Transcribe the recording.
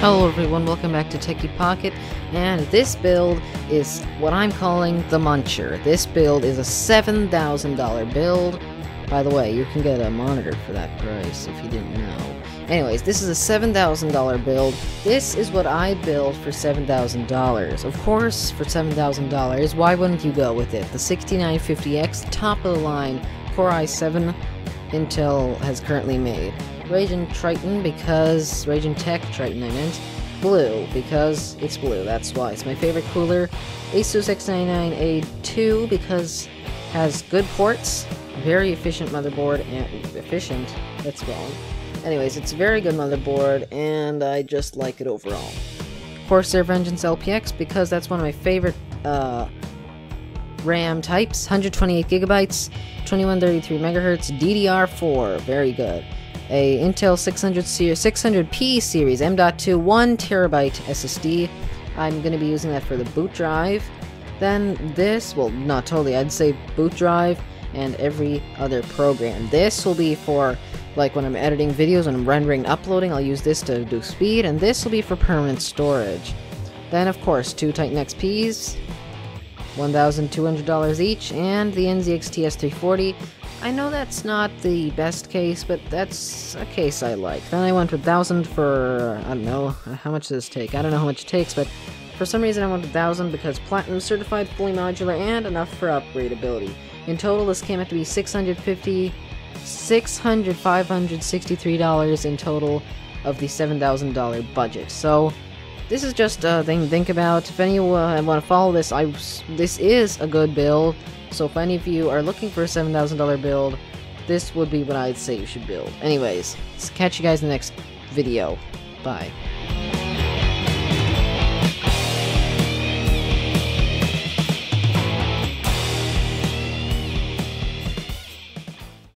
Hello everyone, welcome back to Techie Pocket, and this build is what I'm calling the Muncher. This build is a $7,000 build. By the way, you can get a monitor for that price if you didn't know. Anyways, this is a $7,000 build. This is what I build for $7,000. Of course, for $7,000, why wouldn't you go with it? The 6950X, top of the line, Core i7 Intel has currently made. Radeon Triton because Raijintek Triton I meant. Blue because it's blue, that's why. It's my favorite cooler. Asus X99A2 because has good ports, very efficient motherboard, and efficient, that's wrong. Anyways, it's a very good motherboard, and I just like it overall. Corsair Vengeance LPX because that's one of my favorite uh, RAM types, 128 gigabytes, 2133 megahertz, DDR4, very good a Intel 600 series, 600p series M.2 1 terabyte SSD. I'm going to be using that for the boot drive. Then this, well, not totally, I'd say boot drive and every other program. This will be for like when I'm editing videos and I'm rendering uploading, I'll use this to do speed, and this will be for permanent storage. Then, of course, two Titan XPs, $1,200 each, and the NZXT S340 I know that's not the best case, but that's a case I like. Then I went with 1000 for, I don't know, how much does this take? I don't know how much it takes, but for some reason I with 1000 because Platinum certified, fully modular, and enough for upgradability. In total, this came out to be 650 600 $563 in total of the $7,000 budget. So, this is just a thing to think about. If anyone uh, want to follow this, I this is a good build. So if any of you are looking for a $7,000 build, this would be what I'd say you should build. Anyways, catch you guys in the next video. Bye.